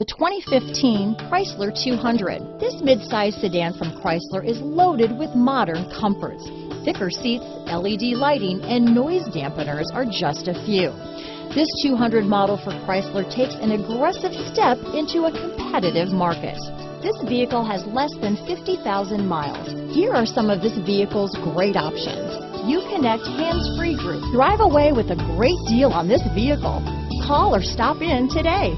The 2015 Chrysler 200. This midsize sedan from Chrysler is loaded with modern comforts. Thicker seats, LED lighting, and noise dampeners are just a few. This 200 model for Chrysler takes an aggressive step into a competitive market. This vehicle has less than 50,000 miles. Here are some of this vehicle's great options. Uconnect hands-free group. Drive away with a great deal on this vehicle. Call or stop in today.